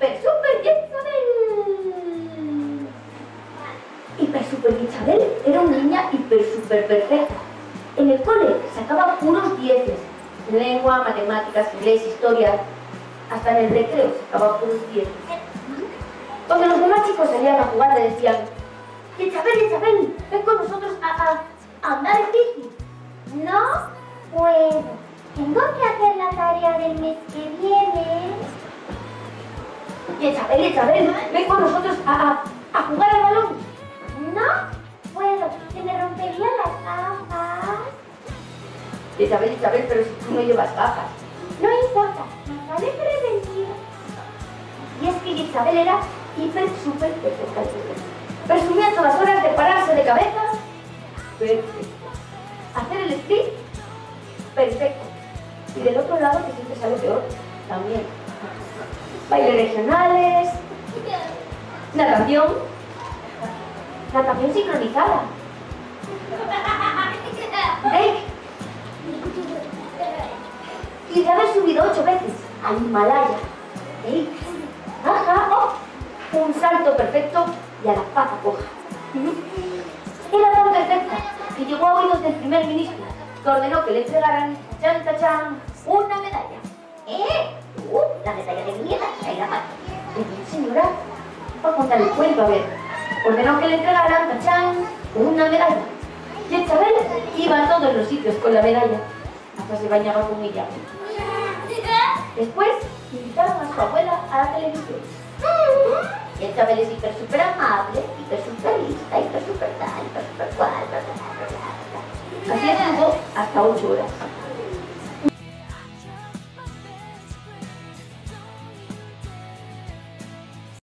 hiper super Isabel. Hiper super Isabel era una niña hiper super perfecta. En el cole sacaba puros dieces. Lengua, matemáticas, inglés, historia. Hasta en el recreo sacaba puros dieces. Cuando los demás chicos salían a jugar le decían Isabel, Isabel, ven con nosotros a, a, andar en bici. No puedo. Tengo que hacer la tarea del mes. Isabel, Isabel, ven con nosotros a, a, a jugar al balón. No puedo. Se me romperían las gafas. Isabel, Isabel, pero si tú no llevas gafas. No importa. Me vale prevenir. Y es que Isabel era hiper, súper perfecta. Presumía todas las horas de pararse de cabeza. Perfecto. Hacer el split. Perfecto. Y del otro lado, que siempre sale peor, también. Bailes regionales. Natación. Natación sincronizada. Y de haber subido ocho veces al Himalaya. Ajá, oh. Un salto perfecto y a la pata coja. Era tan perfecta que llegó a oídos del primer ministro, que ordenó que le entregaran, chan, una medalla. ¿Eh? ¿Tú? La medalla de mierda, ahí la mata. Le dije, señora, para contar el cuento, a ver. Ordenó que le entregaran, tachán, una medalla. Y el Chabel iba a todos los sitios con la medalla. Hasta se bañaba con ella. Después invitaron a su abuela a la televisión. Y el Chabel es hiper super amable, hiper super lista, hiper super tal, hiper super cual, bla. Así estuvo hasta ocho horas.